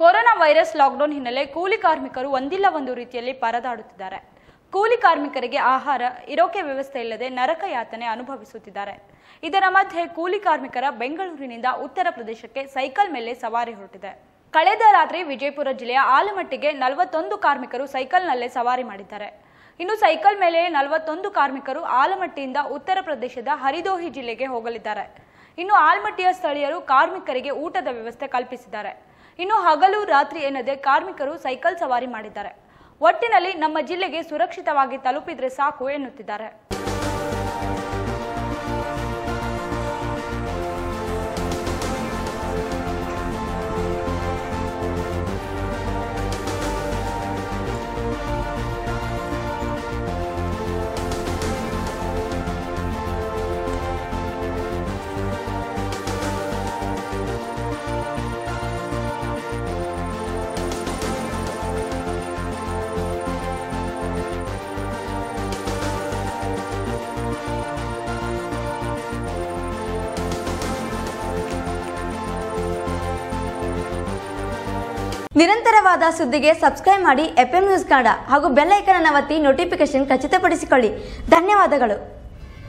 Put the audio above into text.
Corona virus lockdown ಹಿನ್ನೆಲೆ ಕೂಲಿ ಕಾರ್ಮಿಕರು ಒಂದಿಲ್ಲ ಒಂದು ರೀತಿಯಲ್ಲಿ ಪರದಾಡುತ್ತಿದ್ದಾರೆ. ಕೂಲಿ ಕಾರ್ಮಿಕರಿಗೆ ಆಹಾರ, ಇರೋಕೆ ವ್ಯವಸ್ಥೆ ಇಲ್ಲದೆ ನರಕ ಯಾತನೆ ಅನುಭವಿಸುತ್ತಿದ್ದಾರೆ. ಇದರ ಮಧ್ಯೆ ಕೂಲಿ ಕಾರ್ಮಿಕರ ಬೆಂಗಳೂರಿನಿಂದ ಉತ್ತರ ಪ್ರದೇಶಕ್ಕೆ ಸೈಕಲ್ ಮೇಲೆ ಸವಾರಿ ಹೊರಟಿದೆ. ಕಳೆದ ರಾತ್ರಿ ವಿಜಯಪುರ ಜಿಲ್ಲೆಯ ಆಲಮಟ್ಟಿಗೆ ನಲವತ್ತೊಂದು ಕಾರ್ಮಿಕರು ಸೈಕಲ್ನಲ್ಲೇ ಸವಾರಿ ಮಾಡಿದ್ದಾರೆ. ಇನ್ನು ಸೈಕಲ್ ಮೇಲೆ ನಲವತ್ತೊಂದು ಕಾರ್ಮಿಕರು ಆಲಮಟ್ಟಿಯಿಂದ ಉತ್ತರ ಪ್ರದೇಶದ ಹರಿದೋಹಿ ಜಿಲ್ಲೆಗೆ ಹೋಗಲಿದ್ದಾರೆ. ಇನ್ನು ಆಲ್ಮಟ್ಟಿಯ ಸ್ಥಳೀಯರು ಕಾರ್ಮಿಕರಿಗೆ ಊಟದ ವ್ಯವಸ್ಥೆ ಕಲ್ಪಿಸಿದ್ದಾರೆ. ಇನ್ನು ಹಗಲು ರಾತ್ರಿ ಎನ್ನದೆ ಕಾರ್ಮಿಕರು ಸೈಕಲ್ ಸವಾರಿ ಮಾಡಿದ್ದಾರೆ. ಒಟ್ಟಿನಲ್ಲಿ ನಮ್ಮ ಜಿಲ್ಲೆಗೆ ಸುರಕ್ಷಿತವಾಗಿ ತಲುಪಿದ್ರೆ ಸಾಕು ಎನ್ನುತ್ತಿದ್ದಾರೆ. ನಿರಂತರವಾದ ಸುದ್ದಿಗೆ ಸಬ್ಸ್ಕ್ರೈಬ್ ಮಾಡಿ ಎಫ್ ನ್ಯೂಸ್ ಕನ್ನಡ ಹಾಗೂ ಬೆಲ್ ಐಕನ್ ಒತ್ತಿ ನೋಟಿಫಿಕೇಶನ್ ಖಚಿತಪಡಿಸಿಕೊಳ್ಳಿ. ಧನ್ಯವಾದಗಳು.